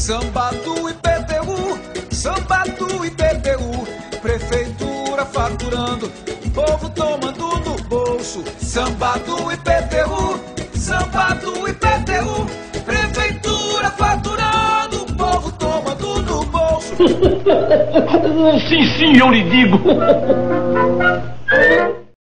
Samba do IPTU, samba do IPTU, prefeitura faturando, povo tomando no bolso. Samba do IPTU, samba do IPTU, prefeitura faturando, povo tomando no bolso. sim, sim, eu lhe digo.